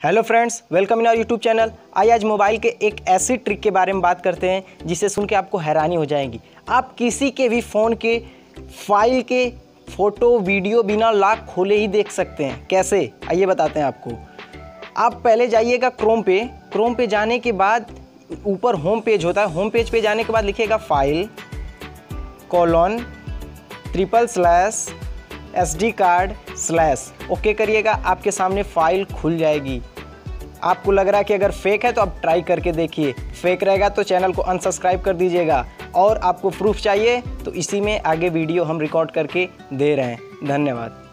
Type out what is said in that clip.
Hello friends, welcome in our YouTube channel. आइए आज mobile के एक ऐसी ट्रिक के बारे में बात करते हैं, जिसे सुन के आपको हैरानी हो जाएगी। आप किसी के भी फ़ोन के फ़ाइल के फ़ोटो, वीडियो बिना लॉक खोले ही देख सकते हैं। कैसे? आइए बताते हैं आपको। आप पहले जाइएगा क्रोम पे। क्रोम पे जाने के बाद ऊपर होम पेज होता है। होम पेज पे जाने के बाद लिखिएगा file colon triple slash S D card slash okay करिएगा, आपके सामने फ़ाइल खुल जाएगी। आपको लग रहा है कि अगर फेक है तो आप ट्राई करके देखिए। फेक रहेगा तो चैनल को अनसब्सक्राइब कर दीजिएगा। और आपको प्रूफ चाहिए तो इसी में आगे वीडियो हम रिकॉर्ड करके दे रहे हैं। धन्यवाद।